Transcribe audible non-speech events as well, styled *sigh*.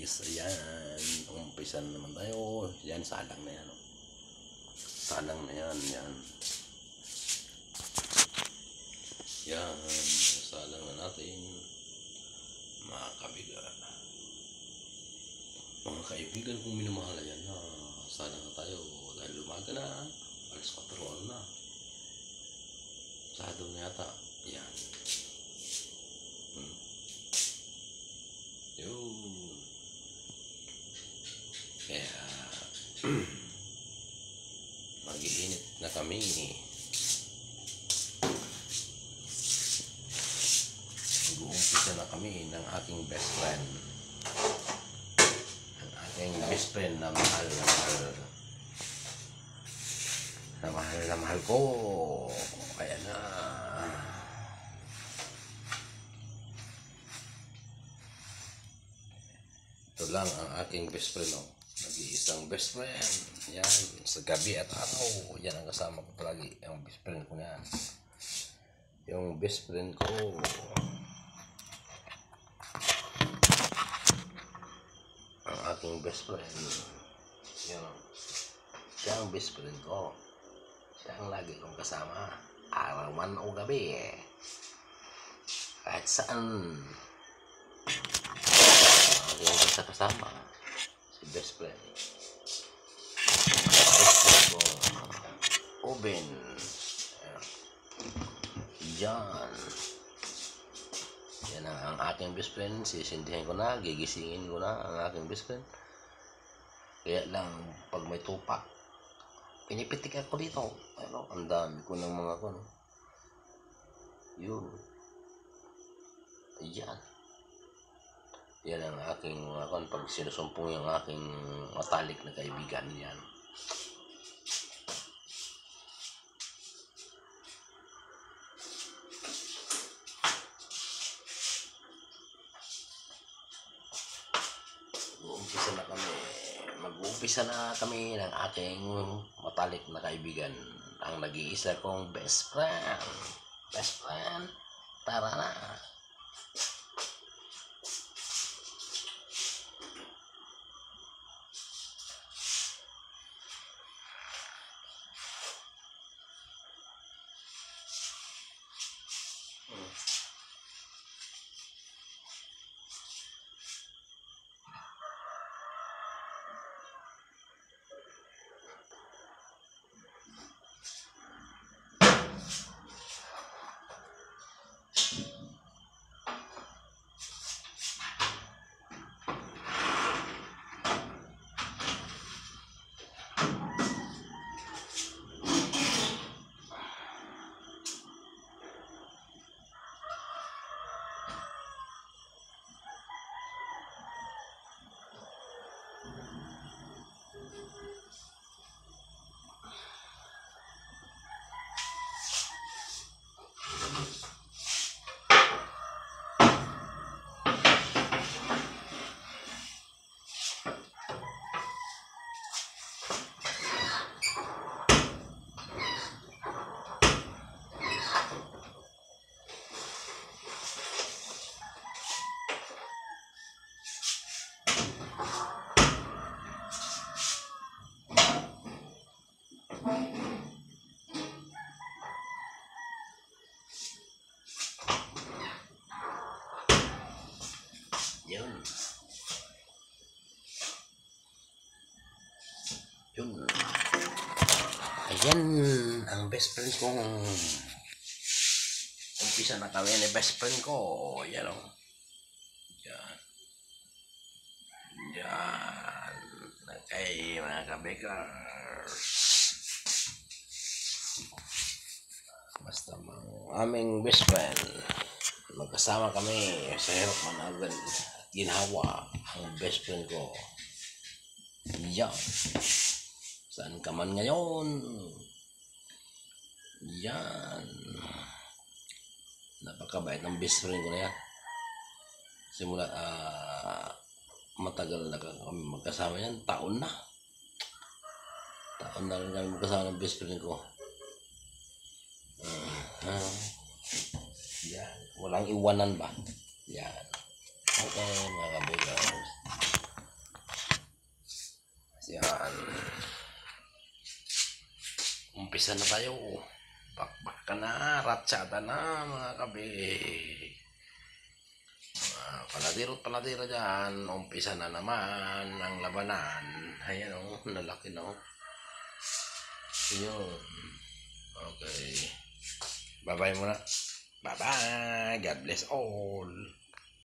guys. Ayan. Umpisa na naman tayo. Yan, salang na yan. oh. Salang na yan. Yan. Yan. Salang na natin. Mga kabigan. Mga kaibigan kong minamahal yan na salang na tayo dahil lumaga na. Alas 4 oras na. Sado na yata. Yan. Hmm. Yun. Kaya, *clears throat* mag-iinit na kami. Mag-uumpisa na kami ng aking best friend. Ang aking best friend na mahal na mahal. Na mahal na mahal ko. Kaya na. Ito lang ang aking best friend. Oh. Nag-iisang best friend. Yan. Sa gabi at araw. Yan ang kasama ko palagi. Yung best friend ko na. Yung best friend ko. Ang aking best friend. Yan. Siya ang best friend ko. Siya ang lagi kong kasama. Araw man o gabi. Kahit saan. Ang aking kasama. Best friend. Best friend ko. Ayan. Yan. Yan ang, ang aking best friend. Sisindihan ko na. Gigisingin ko na ang aking best friend. Kaya lang, pag may tupak, pinipitik ako dito. Ano, ang dami ko ng mga ano. Yun. Yan. Yan ang aking mga kon pag sinusumpong yung aking matalik na kaibigan yan. Mag-uumpisa na kami. Mag-uumpisa na kami ng aking matalik na kaibigan. Ang nag-iisa kong best friend. Best friend. Tara na. Yun. Yun. Ayan, ang best friend kong umpisa na kami ni best friend ko. Yan o. Yan. Yan. Okay, mga kabekers. Basta mga aming best friend. Magkasama kami sa hirap managan. Ginhawa ang best friend ko. Yan. Saan ka man ngayon? Yan. Napakabait ng best friend ko na yan. Simula, ah, matagal na kami magkasama yan. Taon na. Taon na rin kami magkasama ng best friend ko. Ah, ah. Yan. Walang iwanan ba? Ito mga kabigers. Yan. Umpisa na tayo. Pakpak ka na. Ratsada na mga kabig. Uh, paladiro paladiro dyan. Umpisa na naman ang labanan. Ayan o. Oh, lalaki na o. Oh. Yun. Okay. Bye-bye muna. Bye-bye. God bless all.